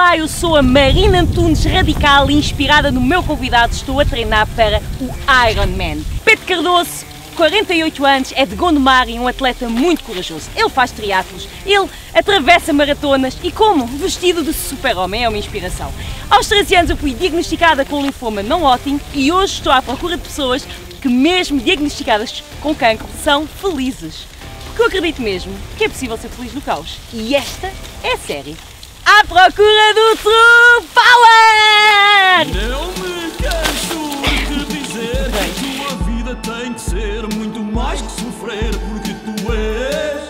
Olá, eu sou a Marina Antunes Radical e inspirada no meu convidado estou a treinar para o Ironman. Pedro Cardoso, 48 anos, é de Gondomar e um atleta muito corajoso. Ele faz triatlos, ele atravessa maratonas e como? Vestido de super-homem, é uma inspiração. Aos 13 anos eu fui diagnosticada com linfoma não Hodgkin e hoje estou à procura de pessoas que mesmo diagnosticadas com cancro são felizes. Porque eu acredito mesmo que é possível ser feliz no caos. E esta é a série. À procura do True Power! Não me canso de dizer que a tua vida tem de ser muito mais que sofrer, porque tu és.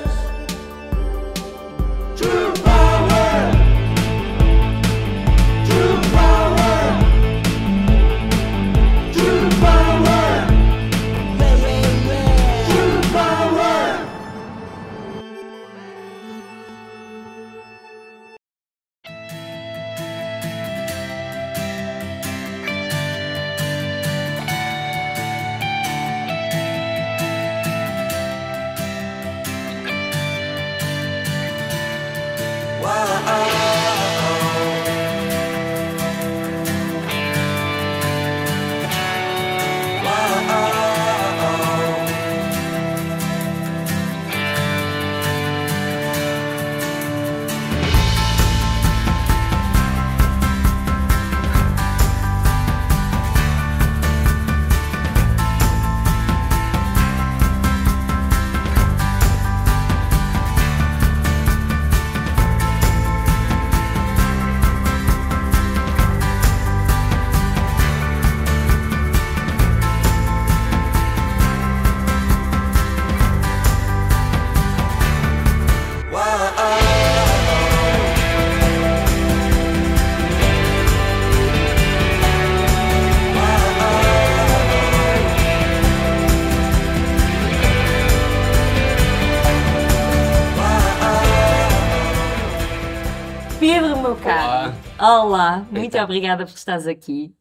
Meu caro. Olá, muito obrigada por estás aqui.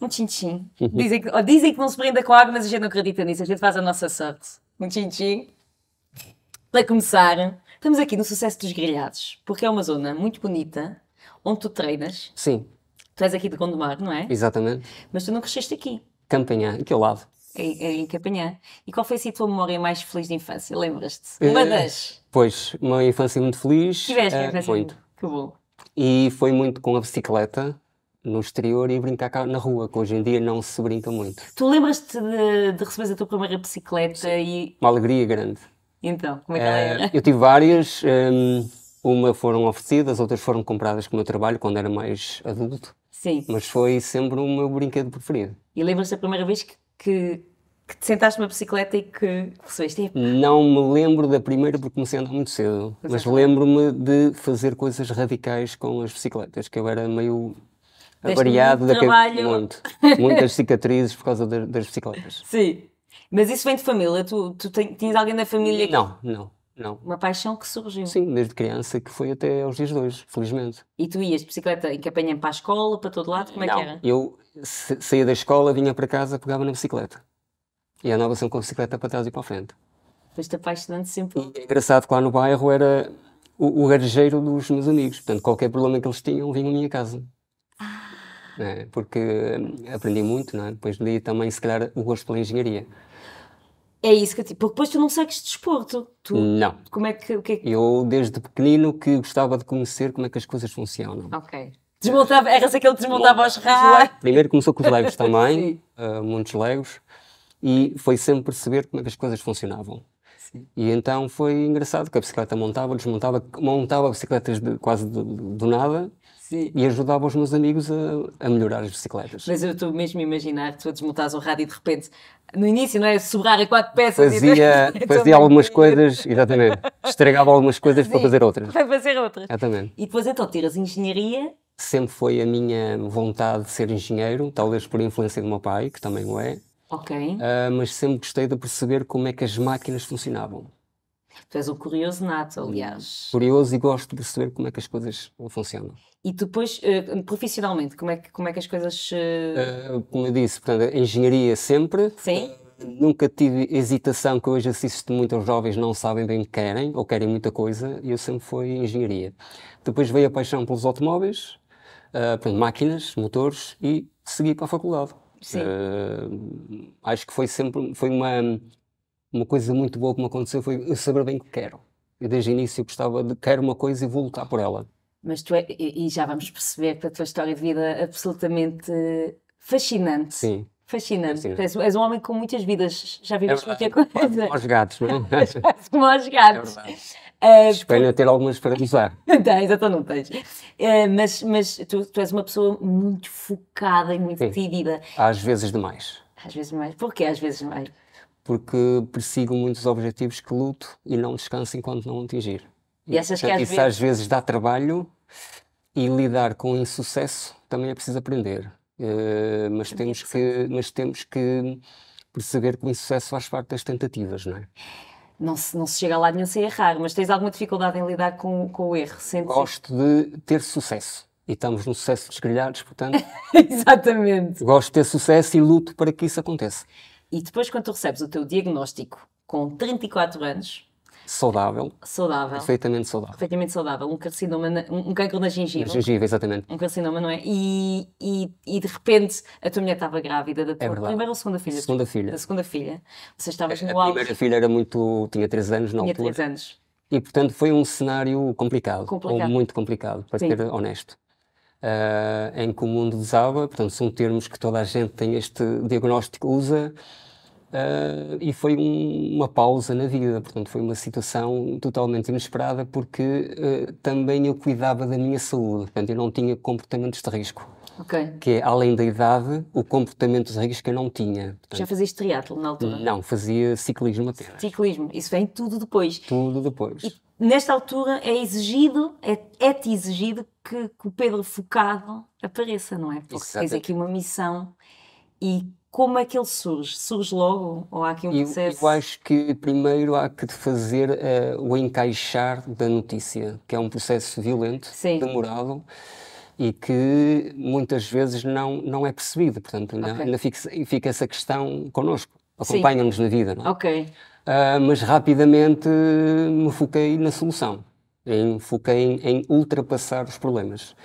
Um tchim-tchim. Dizem que, dizem que não se prenda com água, mas a gente não acredita nisso. A gente faz a nossa sorte. Um tchim-tchim. Para começar, estamos aqui no Sucesso dos Grelhados, porque é uma zona muito bonita, onde tu treinas. Sim, Tu és aqui de Gondomar, não é? exatamente. Mas tu não cresceste aqui, Campanhã, aqui ao lado. em, em Campanhã. E qual foi assim, a tua memória mais feliz de infância? Lembras-te? Uma Eh, das. Pois, uma infância muito feliz. Tiveste uma infância muito. Que bom. E foi muito com a bicicleta no exterior e brincar cá na rua, que hoje em dia não se brinca muito. Tu lembras-te de, de receberes a tua primeira bicicleta e. Uma alegria grande. Então, como é que ela era? eu tive várias, hum, uma foram oferecidas, outras foram compradas com o meu trabalho quando era mais adulto, Sim. mas foi sempre o meu brinquedo preferido. E lembras-te da primeira vez que, que, que te sentaste numa bicicleta e que recebeste? Não me lembro da primeira porque comecei a andar muito cedo, mas lembro-me de fazer coisas radicais com as bicicletas, que eu era meio avariado muito da cabe- trabalho. muito. Muitas cicatrizes por causa da- das bicicletas. Sim. Mas isso vem de família? Tu, tu tinhas alguém da família que. Não, não, não. Uma paixão que surgiu. Sim, desde criança que foi até aos dias de hoje, felizmente. E tu ias de bicicleta em campanha para a escola, para todo lado? Como é não, que era? eu sa- saía da escola, vinha para casa, pegava na bicicleta. E andava sempre com a bicicleta para trás e para a frente. Foste apaixonante sempre. E é engraçado que lá no bairro era o, o garejeiro dos meus amigos. Portanto, qualquer problema que eles tinham, vinham à minha casa. É, porque hum, aprendi muito, não é? Depois li também, se calhar, o gosto pela engenharia. É isso que eu te... Porque depois tu não segues desporto. Tu, Não. como é que. O que é que... Eu, desde pequenino, que gostava de conhecer como é que as coisas funcionam. Ok. Desmontava, eras aquele que desmontava os raios. Primeiro começou com os legos também, uh, muitos legos, e foi sempre perceber como é que as coisas funcionavam. E então foi engraçado que a bicicleta montava, desmontava, montava bicicletas de- quase do, nada Sim. e ajudava os meus amigos a, a melhorar as bicicletas. Mas eu estou mesmo a imaginar que tu a desmontares o rádio e de repente, no início, não é? Sobrar a quatro peças e Fazia, Então, fazia algumas coisas, exatamente, estragava algumas coisas para Sim. fazer outras. Vai fazer outras. Exatamente. E depois então tiras engenharia. Sempre foi a minha vontade de ser engenheiro, talvez por influência do meu pai, que também o é, Ok. ah, mas sempre gostei de perceber como é que as máquinas funcionavam. Tu és um curioso nato, aliás. Curioso e gosto de perceber como é que as coisas funcionam. E depois, eh, profissionalmente, como é, que, como é que as coisas. Ah, como eu disse, portanto, engenharia sempre. Sim? Nunca tive hesitação, que hoje assisto muito aos jovens não sabem bem o que querem, ou querem muita coisa, e eu sempre fui engenharia. Depois veio a paixão pelos automóveis, ah, portanto, máquinas, motores e segui para a faculdade. Sim. Ah, acho que foi sempre foi uma, uma coisa muito boa que me aconteceu, foi eu saber bem o que quero. Eu desde o início gostava de quero uma coisa e vou lutar por ela. Mas tu é, e já vamos perceber que a tua história de vida é absolutamente fascinante. Sim. Fascinante. Fascinante. És, és um homem com muitas vidas, já É viveste verdade. muita coisa. Aos gatos, não é? Como aos É gatos. verdade. Espero ainda ter algumas para usar. Tens, então não tens. Ah, mas mas tu, tu és uma pessoa muito focada e muito Sim. decidida. Às vezes demais. Às vezes mais. Porquê às vezes mais? Porque persigo muitos objetivos que luto e não descanso enquanto não atingir. E achas que às isso vezes- às vezes dá trabalho e lidar com o insucesso também é preciso aprender. Eh, mas, temos que, mas temos que perceber que o insucesso faz parte das tentativas, não é? Não se, não se chega a lado nenhum sem errar, mas tens alguma dificuldade em lidar com, com o erro? Sentes Gosto de ter sucesso. E estamos no sucesso dos grelhados, portanto, Exatamente. gosto de ter sucesso e luto para que isso aconteça. E depois, quando tu recebes o teu diagnóstico com 34 anos, Saudável, saudável, perfeitamente saudável. perfeitamente saudável, um carcinoma, na- um cancro na gengiva, Gengiva, exatamente. um carcinoma, não é? E, e, e de repente a tua mulher estava grávida da tua É primeira ou segunda filha? Segunda filha. Da segunda filha. Você estavas no A auge, primeira filha era muito, tinha 3 anos na tinha altura. 3 anos. E, portanto, foi um cenário complicado, Complicado. ou muito complicado, para Sim. ser honesto. Ah, em que o mundo desaba, portanto, são termos que toda a gente tem este diagnóstico, usa, ah, e foi um- uma pausa na vida, portanto, foi uma situação totalmente inesperada, porque ah, também eu cuidava da minha saúde, portanto, eu não tinha comportamentos de risco, Ok. que é, além da idade, o comportamento de risco eu não tinha. Já Portanto, fazes triatlo na altura? não, fazia ciclismo apenas, Ciclismo, isso vem tudo depois. tudo depois. Nesta altura é exigido, é- é-te exigido que, que o Pedro focado apareça, não é? Porque tens Exatamente. aqui uma missão e como é que ele surge? Surge logo ou há aqui um Eu, processo? eu acho que primeiro há que fazer eh, o encaixar da notícia, que é um processo violento, Sim. demorado e que muitas vezes não, não é percebido. Portanto, ainda, Ok. ainda fica, fica essa questão connosco, acompanha-nos na vida. Não é? Ok, Ah, mas rapidamente me foquei na solução, em, foquei em, em ultrapassar os problemas.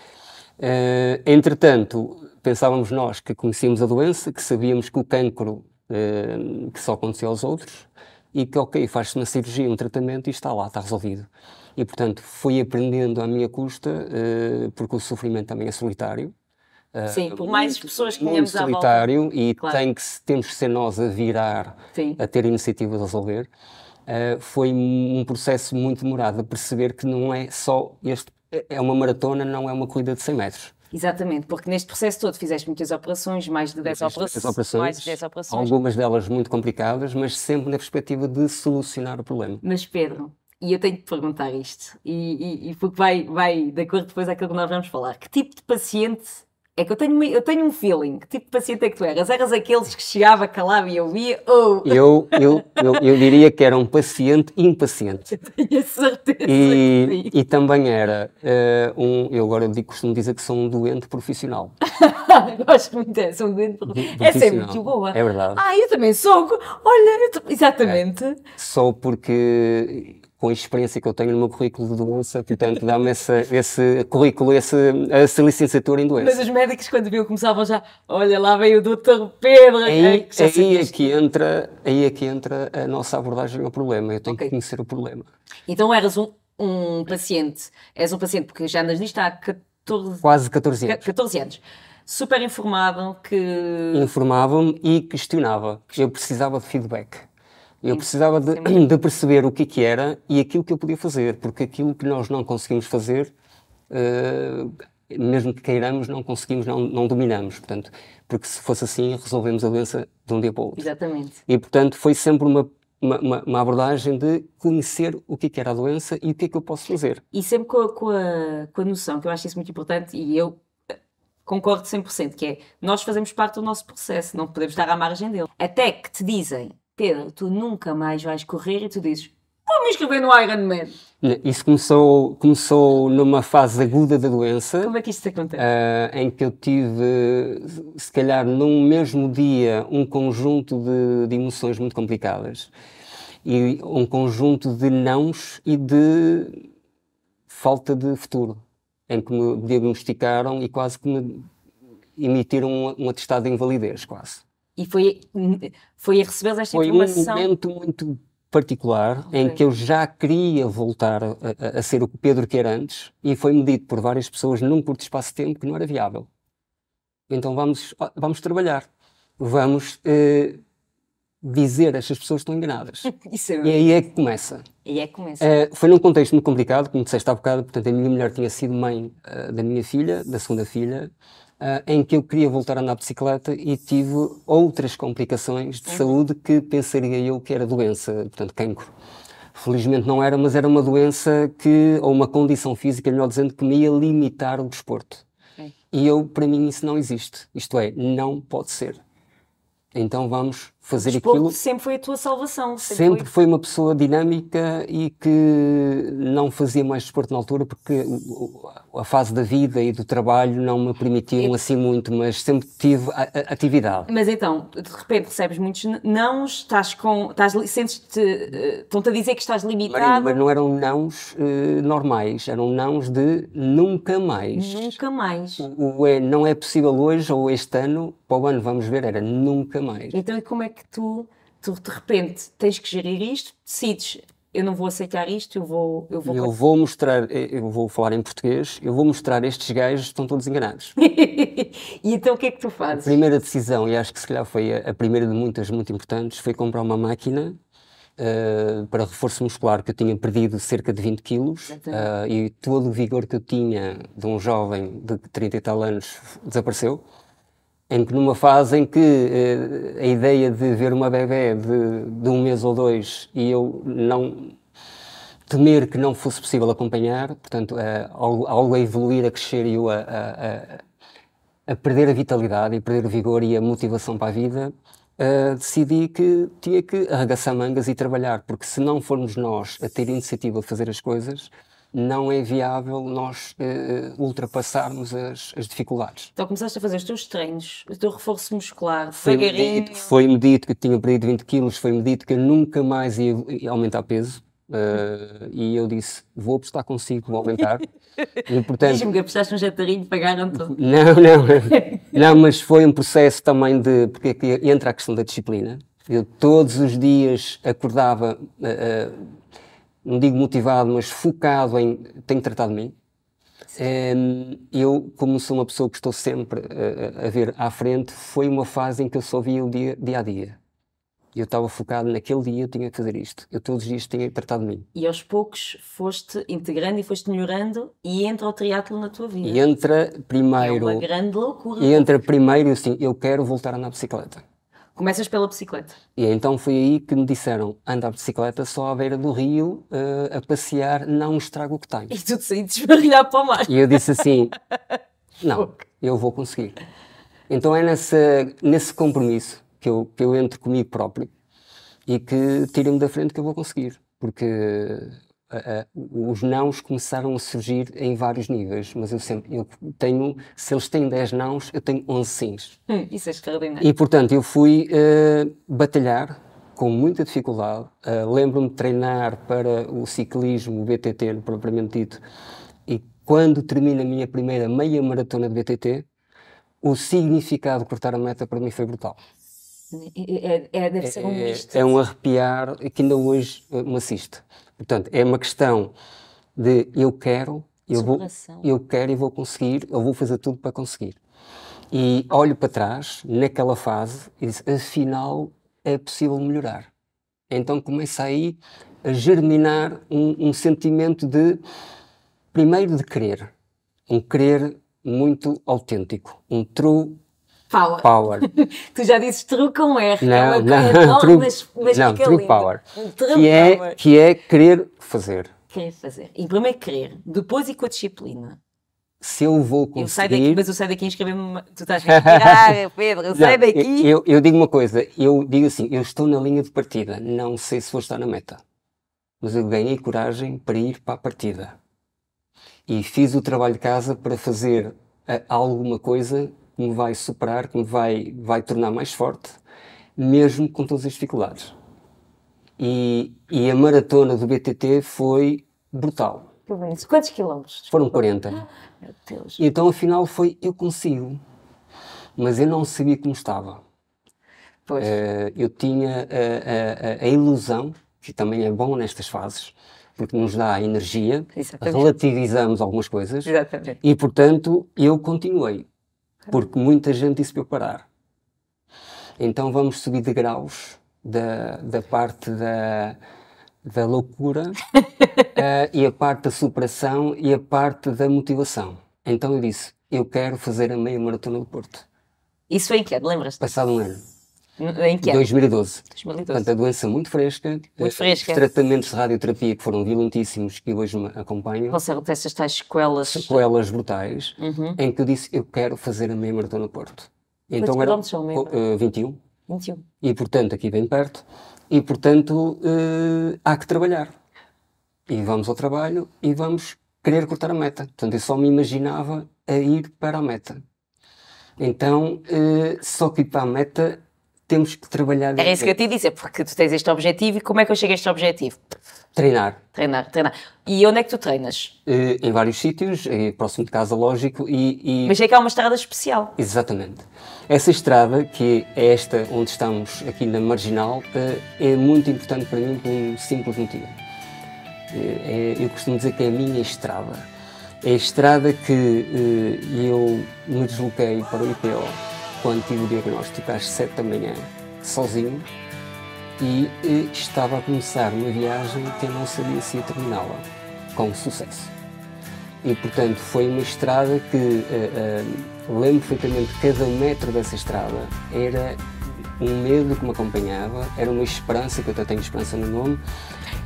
Ah, entretanto, pensávamos nós que conhecíamos a doença, que sabíamos que o cancro ah, que só acontecia aos outros e que, ok, faz-se uma cirurgia, um tratamento e está lá, está resolvido. E, portanto, fui aprendendo à minha custa, ah, porque o sofrimento também é solitário. sim, por mais pessoas que Muito tenhamos à volta. solitário e Claro. tem que, temos que ser nós a virar, Sim. a ter iniciativas a resolver. Uh, foi um processo muito demorado a perceber que não é só este, é uma maratona, não é uma corrida de 100 metros. Exatamente, porque neste processo todo fizeste muitas operações, mais de 10 Fiz operações, operações, mais de 10 operações. algumas delas muito complicadas, mas sempre na perspectiva de solucionar o problema. Mas Pedro, e eu tenho que te perguntar isto, e, e- e porque vai, vai de acordo depois àquilo que nós vamos falar. Que tipo de paciente é que eu tenho, eu tenho um feeling? Que tipo de paciente é que tu eras? Eras aqueles que chegava, calava e ouvia? Ou Eu, eu, eu, eu diria que era um paciente impaciente. tenho a certeza E, e também era uh, um, eu agora digo, costumo dizer que sou um doente profissional. Gosto muito dessa, um doente. Essa é muito boa. É verdade. Ah, eu também sou. Olha, eu exatamente. Só porque, com a experiência que eu tenho no meu currículo de doença, portanto, dá-me essa- esse currículo, esse, essa licenciatura em Mas doença. os médicos, quando viam, começavam já. Olha, lá veio o doutor Pedro. Aí, sei aí, é que entra, aí é que entra a nossa abordagem ao problema. Eu tenho Ok. que conhecer o problema. Então eras um, um paciente, és um paciente porque já andas nisto há 14, Quase 14 anos. 14 anos, super informado, que Informava-me e questionava. Eu precisava de feedback. Eu precisava de, de perceber o que, que era e aquilo que eu podia fazer, porque aquilo que nós não conseguimos fazer, eh, mesmo que queiramos, não conseguimos, não, não dominamos. Portanto, porque se fosse assim, resolvemos a doença de um dia para o outro. exatamente. E, portanto, foi sempre uma, uma, uma- abordagem de conhecer o que, que era a doença e o que é que eu posso fazer. E sempre com a, com a, com a noção, que eu acho isso muito importante e eu eh, concordo 100%, que é nós fazemos parte do nosso processo, não podemos estar à margem dele. Até que te dizem, Pedro, tu nunca mais vais correr e tu dizes, vou me inscrever no Ironman. Isso começou, começou numa fase aguda da doença. Como é que isto acontece? ah, em que eu tive, se calhar, num mesmo dia, um conjunto de, de emoções muito complicadas e um conjunto de nãos e de falta de futuro. em que me diagnosticaram e quase que me emitiram um, um atestado de invalidez, quase. E foi, foi a receber esta Foi um informação. momento muito particular em Ok. que eu já queria voltar a, a- ser o Pedro que era antes e foi-me dito por várias pessoas num curto espaço de tempo que não era viável. Então vamos, vamos trabalhar. Vamos eh, dizer a estas pessoas que estão enganadas. Isso é, E aí é que começa. e é que começa. Eh, foi num contexto muito complicado, como disseste há bocado, portanto, a minha mulher tinha sido mãe eh, da minha filha, da segunda filha, em que eu queria voltar a andar de bicicleta e tive outras complicações de saúde que pensaria eu que era doença, portanto, cancro. Felizmente não era, mas era uma doença que, ou uma condição física, melhor dizendo, que me ia limitar o desporto. E eu, para mim, isso não existe. Isto é, não pode ser. Então vamos fazer Desporto aquilo. sempre foi a tua salvação. Sempre, Sempre foi. foi uma pessoa dinâmica e que não fazia mais desporto na altura porque o- o- a fase da vida e do trabalho não me permitiam assim muito, mas sempre tive atividade. Mas então, de repente recebes muitos n- nãos, estás com. Estás, sentes-te. eh, Estão-te a dizer que estás limitado. mas não eram nãos eh, normais, eram nãos de nunca mais. Nunca mais. O, o é, não é possível hoje ou este ano, para o ano vamos ver, era nunca mais. Então, e como é que tu, tu de repente tens que gerir isto, decides, eu não vou aceitar isto, eu vou. Eu vou Eu vou mostrar, eh, eu vou falar em português, eu vou mostrar estes gajos que estão todos enganados. e então o que é que tu A fazes? primeira decisão, e acho que se calhar foi a, a primeira de muitas muito importantes, foi comprar uma máquina eh, para reforço muscular, que eu tinha perdido cerca de 20 quilos eh, e todo o vigor que eu tinha de um jovem de 30 e tal anos desapareceu. Em que numa fase em que eh, a ideia de ver uma bebé de, de um mês ou dois e eu não temer que não fosse possível acompanhar, portanto, eh, algo, algo a evoluir, a crescer e eu a, a- a- perder a vitalidade e perder o vigor e a motivação para a vida, eh, decidi que tinha que arregaçar mangas e trabalhar, porque se não formos nós a ter iniciativa a fazer as coisas, não é viável nós eh, ultrapassarmos as, as dificuldades. Então começaste a fazer os teus treinos, o teu reforço muscular, dito, foi-me dito que eu tinha perdido 20 quilos, foi-me dito que eu nunca mais ia, ia aumentar peso. eh, e eu disse: Vou apostar consigo, vou aumentar. E, portanto, Diz-me que apostaste um jetarinho, pagaram tudo. não, não, não, mas foi um processo também de. Porque aqui entra a questão da disciplina. Eu todos os dias acordava, eh, não digo motivado, mas focado em tenho que tratar de mim. Em, eu, como sou uma pessoa que estou sempre eh, a ver à frente, foi uma fase em que eu só via o dia, dia a dia. Eu estava focado naquele dia, eu tinha que fazer isto. Eu todos os dias tinha que tratar de mim. E aos poucos foste integrando e foste melhorando e entra o triatlo na tua vida. E entra É primeiro, uma grande loucura. e entra primeiro assim, eu quero voltar a andar de bicicleta. Começas pela bicicleta. E então foi aí que me disseram: anda a bicicleta só à beira do rio, eh, a passear, não estraga o que tens. E tu decidiste barrilhar para o mar. E eu disse assim: não, eu vou conseguir. Então é nessa, nesse compromisso que eu, que eu entro comigo próprio e que tiro-me da frente que eu vou conseguir. Porque eh, os nãos começaram a surgir em vários níveis, mas eu sempre eu tenho, se eles têm 10 nãos, eu tenho 11 sims. Hum, Isso é extraordinário. E portanto eu fui eh, batalhar com muita dificuldade. Eh, Lembro-me de treinar para o ciclismo, o BTT propriamente dito, e quando termino a minha primeira meia maratona de BTT, o significado de cortar a meta para mim foi brutal. É, é- deve ser um É, misto. é um arrepiar que ainda hoje me assiste. Portanto, é uma questão de eu quero, eu vou, eu quero e vou conseguir, eu vou fazer tudo para conseguir. E olho para trás, naquela fase, e disse, afinal é possível melhorar. Então começa aí a germinar um, um sentimento de, primeiro de querer, um querer muito autêntico, um true Power. power. Tu já dizes true com R. que é Não, uma não, true, mas, mas não, true lindo. power. True Que é, power. que é querer fazer. Querer fazer. E primeiro querer, depois e com a disciplina. Se eu vou Eu saio daqui, conseguir. mas eu saio daqui a inscrever-me. uma- Tu estás a inspirar, Pedro, eu saio daqui. Eu, eu digo uma coisa, eu digo assim, eu estou na linha de partida, não sei se vou estar na meta, mas eu ganhei coragem para ir para a partida. E fiz o trabalho de casa para fazer eh, alguma coisa que me vai superar, que me vai, vai tornar mais forte, mesmo com todas as dificuldades. E, e a maratona do BTT foi brutal. Que bonito. Quantos quilómetros? Foram 40. Meu Deus. Então afinal foi eu consigo. Mas eu não sabia como estava. Pois. Eh, eu tinha a, a- a- a ilusão, que também é bom nestas fases, porque nos dá energia, Exatamente. relativizamos algumas coisas Exatamente. e, portanto, eu continuei, porque muita gente disse para eu parar. Então vamos subir de graus da, da parte da, da loucura eh, e a parte da superação e a parte da motivação. Então eu disse, eu quero fazer a meia maratona do Porto. Isso em que ano? Lembras-te? Passado um ano, Em que ano? 2012. 2012. Portanto, a doença muito fresca, Muito eh, fresca. os tratamentos de radioterapia que foram violentíssimos, que hoje me acompanham, Conserva essas tais sequelas. sequelas brutais, Uhum. em que eu disse, eu quero fazer a meia maratona Porto. Então era são eh, 21, 21. e portanto aqui bem perto, e portanto eh, há que trabalhar. E vamos ao trabalho e vamos querer cortar a meta. Portanto, eu só me imaginava a ir para a meta. Então, eh, só que ir para a meta temos que trabalhar. Era isso que eu te ia dizer, porque tu tens este objetivo e como é que eu chego a este objetivo? Treinar. Treinar, treinar. E onde é que tu treinas? eh, em vários sítios, eh, próximo de casa, lógico, e, e- Mas sei que há uma estrada especial. Exatamente. Essa estrada, que é esta onde estamos aqui na Marginal, eh, é muito importante para mim por um simples motivo. É- eu costumo dizer que é a minha estrada. É a estrada que eu me desloquei para o IPO quando tive o diagnóstico às 7 da manhã, sozinho, e eh, estava a começar uma viagem que eu não sabia se ia terminá-la com sucesso. E portanto foi uma estrada que eh, eh, lembro perfeitamente cada metro dessa estrada era um medo que me acompanhava, era uma esperança, que eu até tenho esperança no nome,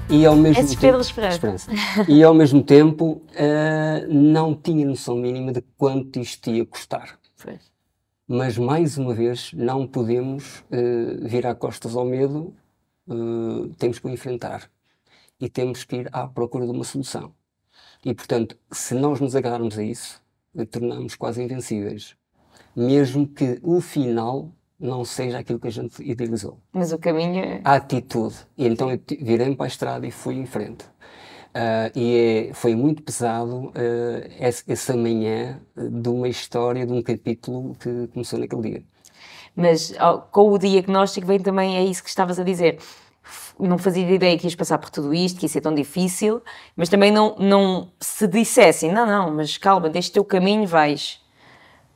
e ao mesmo tempo. Pedro Esperança. E ao mesmo tempo eh, não tinha noção mínima de quanto isto ia custar. Pois. Mas mais uma vez não podemos eh, virar costas ao medo, eh, temos que o enfrentar e temos que ir à procura de uma solução. E portanto, se nós nos agarrarmos a isso, eh, tornamos quase invencíveis, mesmo que o final não seja aquilo que a gente idealizou Mas o caminho é. a atitude. E então eu virei-me para a estrada e fui em frente. Ah, e é- foi muito pesado ah, essa, manhã de uma história, de um capítulo que começou naquele dia. Mas ó, com o diagnóstico vem também, é isso que estavas a dizer. Não fazia ideia que ias passar por tudo isto, que ia ser tão difícil, mas também não, não se dissessem, não, não, mas calma, deste teu caminho vais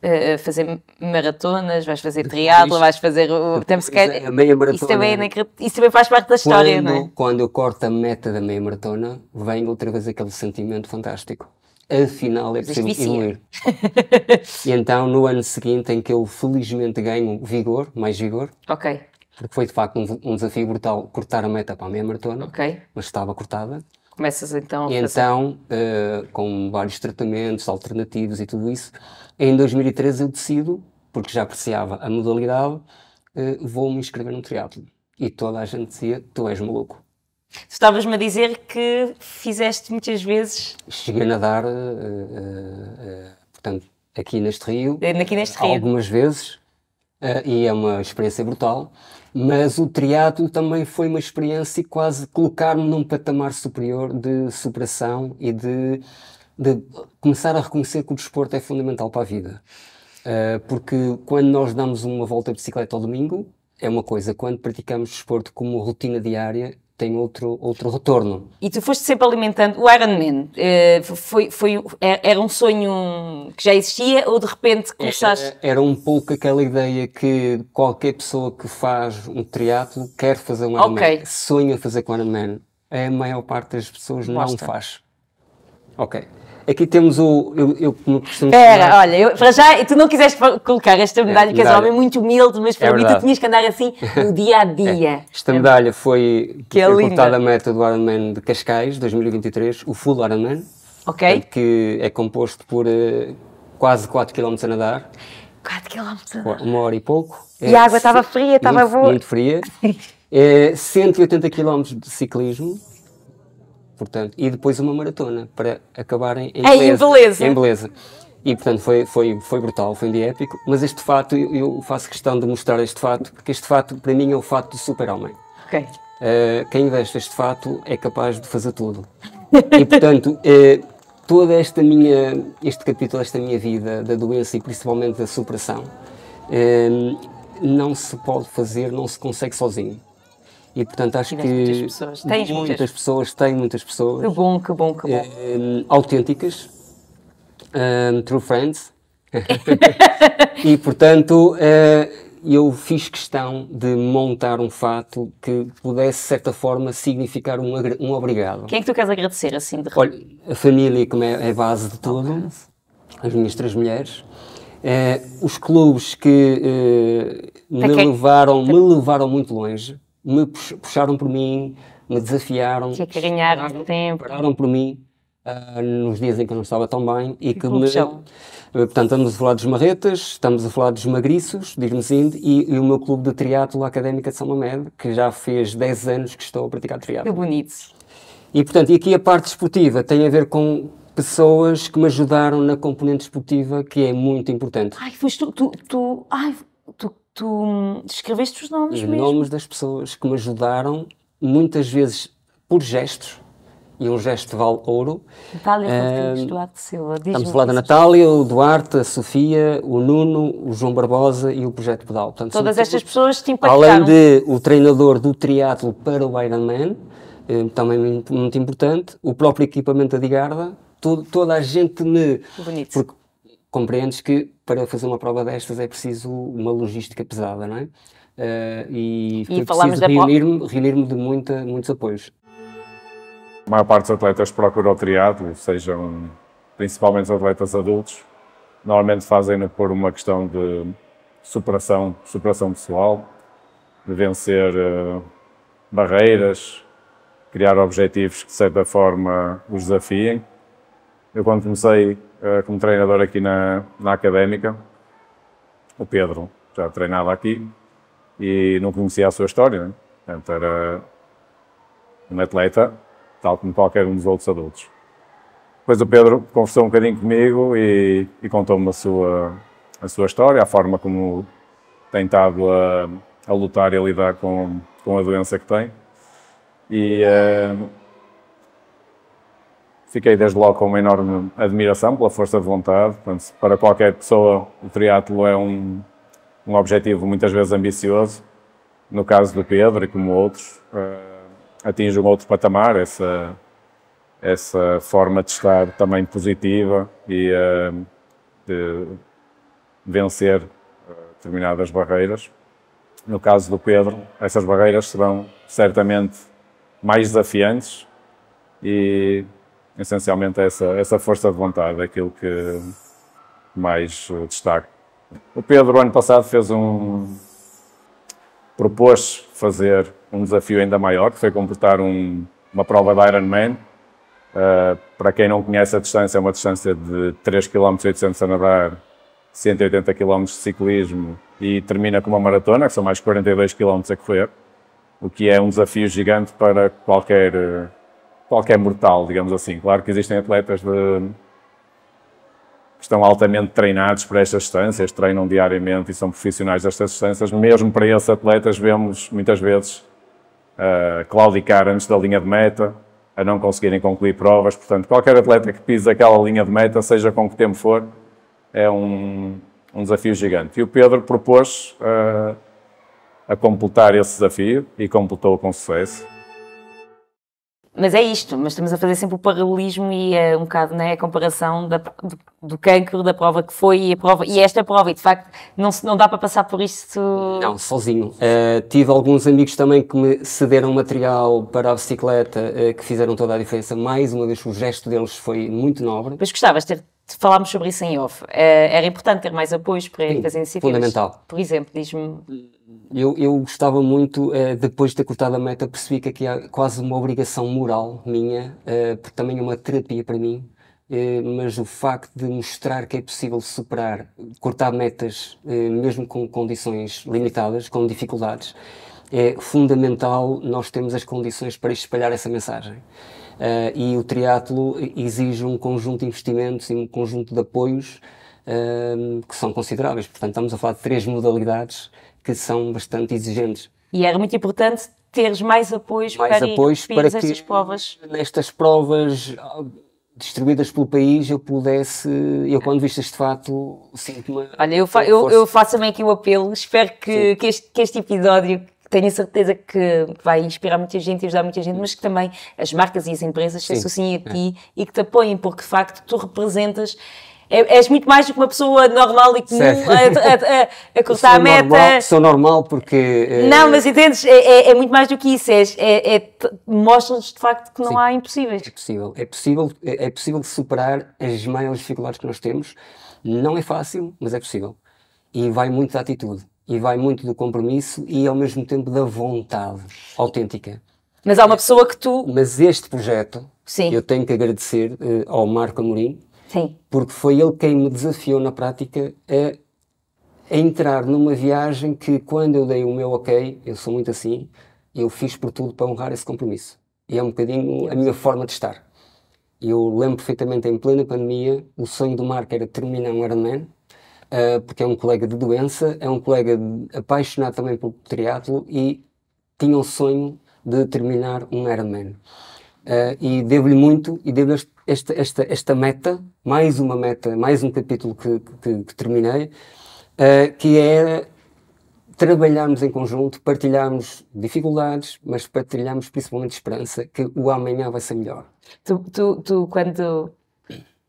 eh, fazer maratonas, vais fazer triatlo, vais fazer o. Temos que, Depois, a meia maratona- isso, também, é isso também faz parte da história, quando, não é? quando eu corto a meta da meia maratona, vem outra vez aquele sentimento fantástico. Afinal, é possível vicia. evoluir. e então, no ano seguinte, em que eu felizmente ganho vigor, mais vigor, Ok, porque foi de facto um, um desafio brutal cortar a meta para a meia maratona, ok. mas estava cortada. Começas então a E fazer. então, eh, com vários tratamentos alternativos e tudo isso, em 2013 eu decido, porque já apreciava a modalidade, eh, vou-me inscrever no triatlo. E toda a gente dizia, tu és maluco. Tu estavas-me a dizer que fizeste muitas vezes Cheguei a nadar, eh, portanto, aqui neste rio, aqui neste rio. algumas vezes, eh, e é uma experiência brutal, mas o triatlo também foi uma experiência quase colocar-me num patamar superior de superação e de, de começar a reconhecer que o desporto é fundamental para a vida. Eh, porque quando nós damos uma volta de bicicleta ao domingo, é uma coisa, quando praticamos desporto como rotina diária, tem outro, outro retorno. E tu foste sempre alimentando o Ironman. eh, foi, foi, era um sonho que já existia ou de repente começaste? Era, era um pouco aquela ideia que qualquer pessoa que faz um triatlo quer fazer um Ironman, Ok. sonha fazer com Ironman. A maior parte das pessoas não Basta. faz. Ok. Aqui temos o. Eu, eu como costumo Espera, chamar- olha, eu, para já, tu não quiseste colocar esta medalha, que és um homem muito humilde, mas para É mim tu tinhas que andar assim no dia a dia. Esta medalha foi Que é a meta do Ironman de Cascais 2023, o Full Ironman, Ok? que é composto por eh, quase 4 km a nadar, 4 km. uma hora e pouco. E a água estava fria, estava boa. Muito fria. É 180 km de ciclismo, portanto, e depois uma maratona para acabarem em Em beleza. Em beleza. E portanto foi, foi, foi brutal, foi um dia épico, mas este fato, eu, faço questão de mostrar este fato, porque este fato para mim é o fato do super-homem. Uh, quem veste este fato é capaz de fazer tudo. E portanto, eh, toda esta minha, este capítulo, esta minha vida da doença e principalmente da superação, eh, não se pode fazer, não se consegue sozinho. E portanto acho que muitas pessoas, tens muitas muitas. pessoas, tenho muitas pessoas Que bom, que bom, que bom. eh, autênticas, eh, true friends. e portanto eh, eu fiz questão de montar um fato que pudesse, de certa forma, significar um, um obrigado. Quem é que tu queres agradecer assim de Olha, a família, como é, é base de tudo, as minhas três mulheres, eh, os clubes que eh, me, quem- levaram, me levaram muito longe, me pux- puxaram por mim, me desafiaram, que é que ganhar tempo? pararam por mim ah, nos dias em que eu não estava tão bem e que me. clubes são? Eh, Portanto, estamos a falar dos marretas, estamos a falar dos magriços, diz-me e, e o meu clube de triatlo académica de São Mamed, que já fez 10 anos que estou a praticar Que triatlo. bonito. E portanto, e aqui a parte esportiva tem a ver com pessoas que me ajudaram na componente esportiva, que é muito importante. Ai, foste tu, tu, tu, ai, tu, tu escreveste os nomes Os mesmo. nomes das pessoas que me ajudaram, muitas vezes por gestos, e um gesto vale ouro. Natália Rodrigues, Duarte Silva. Estamos a falar da. Natália, o Duarte, a Sofia, o Nuno, o João Barbosa e o Projeto Pedal. Portanto, Todas estas pessoas te impactaram. Além de o treinador do triatlo para o Ironman, eh, também muito, muito importante, o próprio equipamento da Digarda, todo- toda a gente me... Bonito. Porque compreendes que para fazer uma prova destas é preciso uma logística pesada, não é? Eh, e falámos preciso da reunir-me reunir de muita, muitos apoios. A maior parte dos atletas procura o triatlo, sejam principalmente os atletas adultos, normalmente fazem-no por uma questão de superação, superação pessoal, de vencer eh, barreiras, criar objetivos que de certa forma os desafiem. Eu quando comecei eh, como treinador aqui na, na académica, o Pedro já treinava aqui e não conhecia a sua história, né? Portanto, era um atleta, tal como qualquer um dos outros adultos. Depois o Pedro conversou um bocadinho comigo e, e contou-me a sua, a sua história, a forma como tem estado a, a lutar e a lidar com, com a doença que tem. E eh, fiquei desde logo com uma enorme admiração pela força de vontade. Portanto, para qualquer pessoa, o triatlo é um, um objetivo muitas vezes ambicioso. No caso do Pedro e como outros, eh, atinge um outro patamar, essa, essa forma de estar também positiva e eh, de vencer eh, determinadas barreiras. No caso do Pedro, essas barreiras serão certamente mais desafiantes e essencialmente essa, essa força de vontade é aquilo que mais eh, destaco. O Pedro, ano passado, fez um. propôs fazer um desafio ainda maior, que foi completar um- uma prova de Ironman. Uh, para quem não conhece a distância, é uma distância de 3 km 800 a nadar, 180 km de ciclismo e termina com uma maratona, que são mais 42 km a correr, o que é um desafio gigante para qualquer, uh, qualquer mortal, digamos assim. Claro que existem atletas de, que estão altamente treinados para estas distâncias, treinam diariamente e são profissionais destas distâncias. Mesmo para esses atletas, vemos muitas vezes uh, claudicar antes da linha de meta, a não conseguirem concluir provas. Portanto, qualquer atleta que pise aquela linha de meta, seja com que tempo for, é um, um desafio gigante. E o Pedro propôs uh, a completar esse desafio e completou com sucesso. Mas é isto, mas estamos a fazer sempre o paralelismo e é um bocado né, a comparação da- do, do cancro, da prova que foi e, a prova, e esta prova. E de facto, não, se- não dá para passar por isto. Não, sozinho. Uh, tive alguns amigos também que me cederam material para a bicicleta uh, que fizeram toda a diferença. Mais uma vez, o gesto deles foi muito nobre. Mas gostavas de ter de falarmos sobre isso em off. Eh, era importante ter mais apoios para Sim, estas iniciativas. fundamental. Por exemplo, diz-me. Eu, eu gostava muito, eh, depois de ter cortado a meta, percebi que aqui há quase uma obrigação moral minha, eh, porque também é uma terapia para mim, mas o facto de mostrar que é possível superar, cortar metas, mesmo com condições limitadas, com dificuldades, é fundamental nós termos as condições para espalhar essa mensagem. Eh, e o triatlo exige um conjunto de investimentos e um conjunto de apoios ehm, que são consideráveis. Portanto, estamos a falar de três modalidades que são bastante exigentes. E era muito importante teres mais apoios mais para apoios ir para que estas provas. nestas provas ah, distribuídas pelo país eu pudesse, eu quando visto este fato sinto-me Olha, eu, fa- eu, eu faço também aqui o apelo, espero que, que, este, que este episódio tenho a certeza que vai inspirar muita gente e ajudar muita gente, mas que também as marcas e as empresas se Sim, É. associem a ti e que te apoiem, porque de facto tu representas. é- És muito mais do que uma pessoa normal e comum a, a- a- a cortar a meta. normal, sou normal porque eh, Não, mas entendes? É, é- é muito mais do que isso. É, é, é Mostras de facto que não Sim. há impossíveis. É possível. É possível, é é possível superar as maiores dificuldades que nós temos. Não é fácil, mas é possível. E vai muito da atitude. E vai muito do compromisso e ao mesmo tempo da vontade autêntica. Mas há uma pessoa que tu. Mas este projeto, Sim. eu tenho que agradecer eh, ao Marco Amorim, Sim. porque foi ele quem me desafiou na prática a, a entrar numa viagem que quando eu dei o meu ok, eu sou muito assim, eu fiz por tudo para honrar esse compromisso. E é um bocadinho a minha forma de estar. Eu lembro perfeitamente em plena pandemia, o sonho do Marco era terminar um Ironman, ah, porque é um colega de doença, é um colega apaixonado também pelo triatlo e tinha o sonho de terminar um Ironman. Uh, e devo-lhe muito e este- esta, esta, esta meta, mais uma meta, mais um capítulo que, que, que terminei, uh, que era trabalharmos em conjunto, partilharmos dificuldades, mas partilharmos principalmente esperança que o amanhã vai ser melhor. Tu, tu, tu quando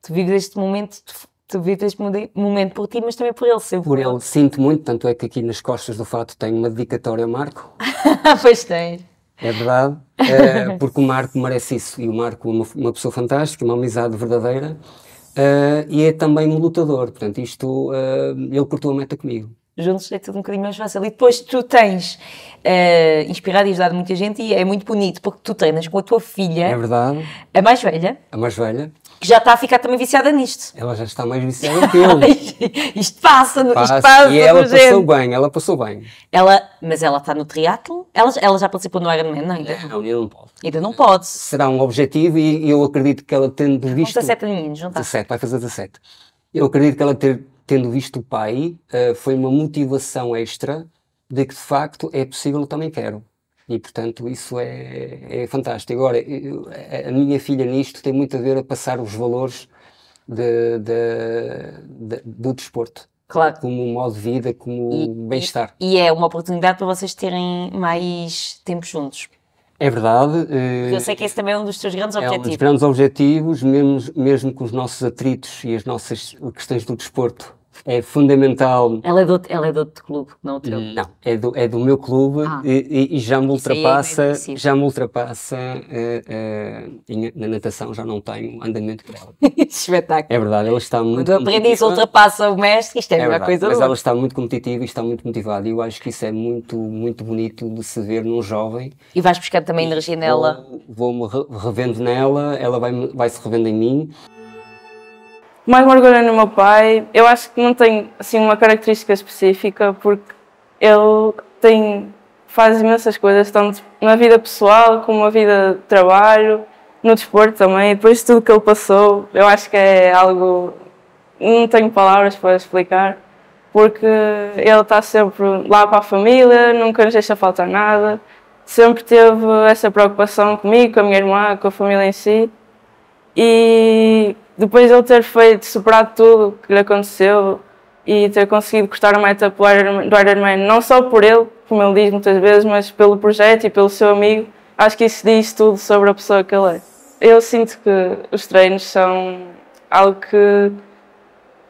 tu vives este momento, tu, tu vives este momento por ti, mas também por ele sempre. Por ele sinto muito, tanto é que aqui nas costas do fato tenho uma dedicatória ao Marco, pois tens. É verdade, eh, porque o Marco merece isso. E o Marco é uma, uma pessoa fantástica, uma amizade verdadeira. eh, e é também um lutador. Portanto, isto, eh, ele cortou a meta comigo. Juntos é tudo um bocadinho mais fácil. E depois tu tens inspirado e ajudado muita gente e é muito bonito porque tu treinas com a tua É filha, verdade, a mais velha, a mais velha, que já está a ficar também viciada nisto. ela já está mais viciada que eu. isto passa, isto Passa, passa, e ela passou gente. bem, ela passou bem. Ela, mas ela está no triatlo, ela, ela já participou no Ironman, não? Ainda, Não, ainda não pode. ainda não pode. Será um objetivo e eu acredito que ela tendo Com visto... 17 aninhos, não está? 17, vai fazer 17. Eu acredito que ela ter, tendo visto o pai eh, foi uma motivação extra de que de facto é possível, eu também quero. E portanto isso é, é fantástico. Agora, eu- a- minha filha nisto tem muito a ver a passar os valores de- de- de- do desporto, Claro. como um modo de vida, como E- bem-estar. E é uma oportunidade para vocês terem mais tempo juntos. É verdade. eh, Eu sei que esse também é um dos teus grandes É um dos objetivos. grandes objetivos, mesmo, mesmo com os nossos atritos e as nossas questões do desporto. É fundamental. Ela é outro, ela é de outro clube, não o teu. Não, é do, é do meu clube Ah. e, e- e já me é ultrapassa, inadmissível. já me ultrapassa eh, em- na natação, já não tenho andamento para ela. Espetáculo. É verdade, ela está muito Quando o aprendiz ultrapassa o mestre, isto é, a É melhor verdade, coisa mas do ela está muito competitiva e está muito motivada. E eu acho que isso é muito, muito bonito de se ver num jovem E vais buscar também energia nela. Vou- Vou-me re- revendo nela, ela vai, vai se revendo em mim. Mais me orgulho no meu pai. Eu acho que não tem assim uma característica específica porque ele tem faz imensas coisas tanto na vida pessoal como na vida de trabalho, no desporto também. Depois de tudo que ele passou, eu acho que é algo não tenho palavras para explicar porque ele está sempre lá para a família, nunca nos deixa faltar nada. Sempre teve essa preocupação comigo, com a minha irmã, com a família em si. E depois de ele ter feito, superado tudo que lhe aconteceu e ter conseguido cortar a meta do Ironman, não só por ele, como ele diz muitas vezes, mas pelo projeto e pelo seu amigo, acho que isso diz tudo sobre a pessoa que ele é. Eu sinto que os treinos são algo que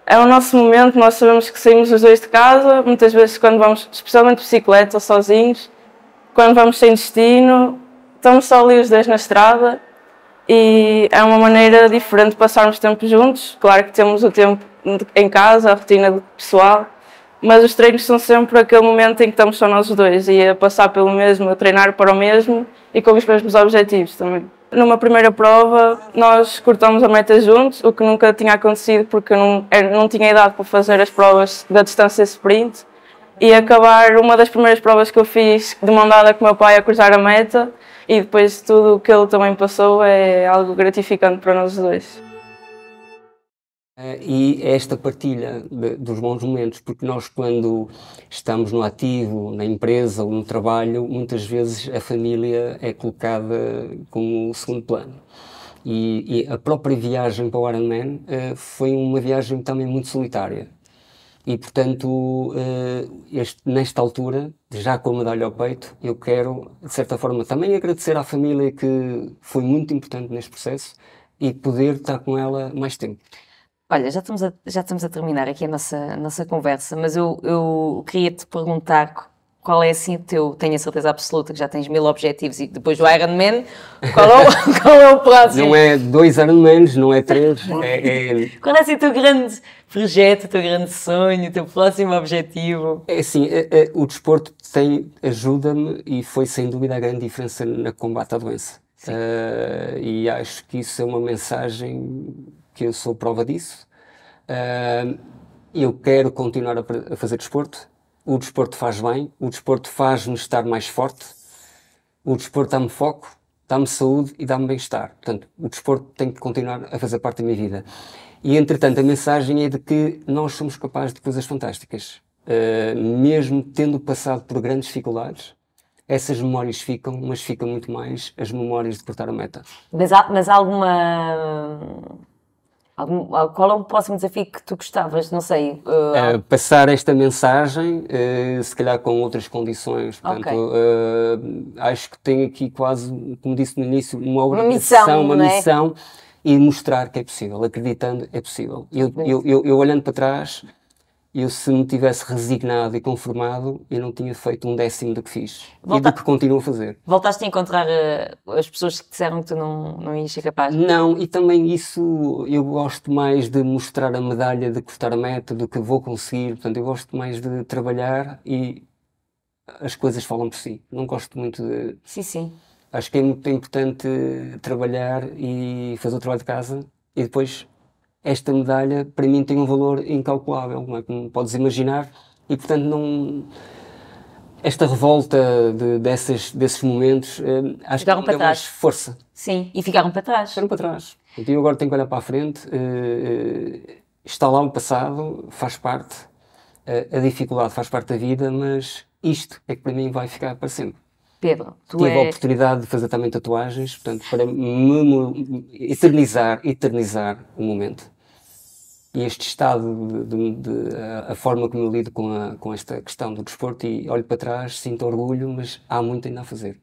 é o nosso momento, nós sabemos que saímos os dois de casa, muitas vezes quando vamos, especialmente de bicicleta ou sozinhos, quando vamos sem destino, estamos só ali os dois na estrada e é uma maneira diferente de passarmos tempo juntos. Claro que temos o tempo em casa, a rotina pessoal, mas os treinos são sempre aquele momento em que estamos só nós dois e a passar pelo mesmo, a treinar para o mesmo e com os mesmos objetivos também. Numa primeira prova, nós cortamos a meta juntos, o que nunca tinha acontecido porque não, eu não tinha idade para fazer as provas da distância sprint. E acabar uma das primeiras provas que eu fiz de mão dada com o meu pai a cruzar a meta e depois de tudo o que ele também passou é algo gratificante para nós dois. Eh, e é esta partilha de- dos bons momentos, porque nós, quando estamos no ativo, na empresa ou no trabalho, muitas vezes a família é colocada como segundo plano. E, e a própria viagem para o Ironman eh, foi uma viagem também muito solitária. E, portanto, eh, este- nesta altura, já com a medalha ao peito, eu quero, de certa forma, também agradecer à família que foi muito importante neste processo e poder estar com ela mais tempo. Olha, já estamos a, já estamos a terminar aqui a nossa, a nossa conversa, mas eu, eu queria te perguntar qual é assim o teu, tenho a certeza absoluta que já tens mil objetivos e depois do Ironman, qual é o, qual é o próximo? Não é dois Ironmans, não é três, é, é, Qual é assim, o teu grande projeto, o teu grande sonho, o teu próximo objetivo? é assim, é- é- o desporto tem, ajuda-me e foi sem dúvida a grande diferença na combate à doença. Eh, e acho que isso é uma mensagem que eu sou prova disso. Eh, eu quero continuar a, a fazer desporto. O desporto faz bem, o desporto faz-me estar mais forte, o desporto dá-me foco, dá-me saúde e dá-me bem-estar. Portanto, o desporto tem que continuar a fazer parte da minha vida. E, entretanto, a mensagem é de que nós somos capazes de coisas fantásticas. Uh, mesmo tendo passado por grandes dificuldades, essas memórias ficam, mas ficam muito mais as memórias de cortar a meta. Mas há, mas há alguma. Algum, qual é o próximo desafio que tu gostavas? Não sei. uh, Uh, passar esta mensagem, uh, se calhar com outras condições. Portanto, Ok. uh, acho que tem aqui quase, como disse no início, uma missão, obrigação, uma não é? missão e mostrar que é possível, acreditando é possível. Eu, eu, eu, eu olhando para trás, eu se me tivesse resignado e conformado, eu não tinha feito um décimo do que fiz Volta- e do que continuo a fazer. Voltaste a encontrar uh, as pessoas que disseram que tu não, não ias ser capaz? Não, e também isso, eu gosto mais de mostrar a medalha de cortar a meta do que vou conseguir. Portanto, eu gosto mais de trabalhar e as coisas falam por si. Não gosto muito de. Sim, sim. Acho que é muito importante trabalhar e fazer o trabalho de casa e depois esta medalha para mim tem um valor incalculável, não é? como podes imaginar, e portanto não. Esta revolta de, dessas, desses momentos eh, acho Ficaram que me deu mais força. Sim, e ficaram para trás. Ficaram para trás. Então eu agora tenho que olhar para a frente. eh, eh, está lá o passado, faz parte. eh, a dificuldade faz parte da vida, mas isto é que para mim vai ficar para sempre. Pedro, tu Tive a és. oportunidade de fazer também tatuagens, portanto, para memo- eternizar, eternizar o momento. E este estado, de, de- de- a, forma como eu lido com, a, com esta questão do desporto e olho para trás, sinto orgulho, mas há muito ainda a fazer.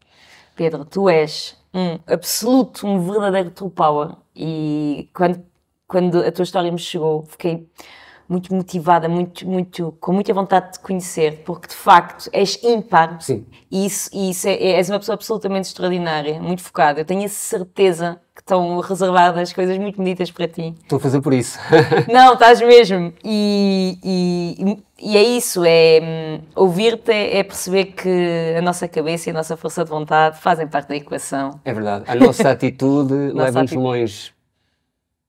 Pedro, tu és um absoluto, um verdadeiro true power. E quando, quando a tua história me chegou, fiquei muito motivada, muito, muito, com muita vontade de te conhecer, porque de facto és ímpar. Sim. E isso, e isso é, és uma pessoa absolutamente extraordinária, muito focada. Eu tenho a certeza estão reservadas coisas muito bonitas para ti. Estou a fazer por isso. Não, estás mesmo. E, e, e é isso, é hum, ouvir-te é, é perceber que a nossa cabeça e a nossa força de vontade fazem parte da equação. É verdade. A nossa atitude leva-nos longe,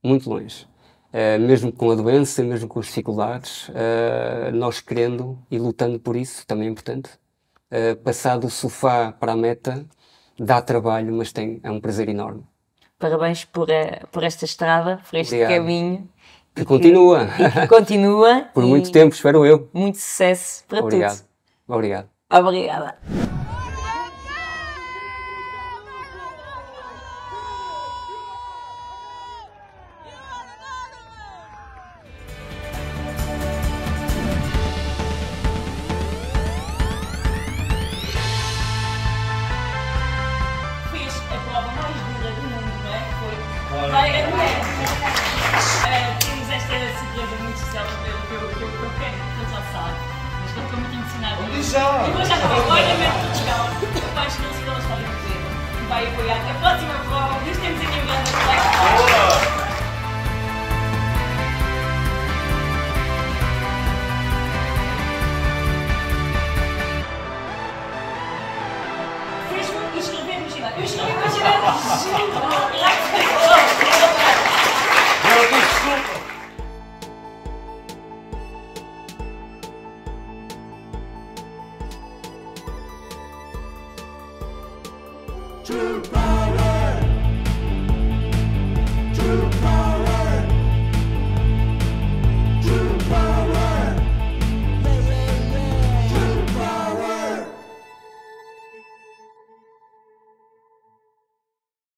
muito longe. Eh, mesmo com a doença, mesmo com as dificuldades, eh, nós querendo e lutando por isso, também é importante. Eh, passar do sofá para a meta dá trabalho, mas tem, é um prazer enorme. Parabéns por, eh, por esta estrada, por este Obrigado. caminho. Que continua. Que continua. por muito tempo, espero eu. Muito sucesso para Obrigado. Obrigado. tudo. Obrigada. Surpresa muito especial que eu, que eu, que eu, que eu quero, que eu já sabe. Mas que eu estou muito emocionada. já! Depois já. Olha, mesmo Portugal. Apaixonou-se pela história do Pedro. Vai apoiar a próxima prova dos tempos em Uganda. que vai estar.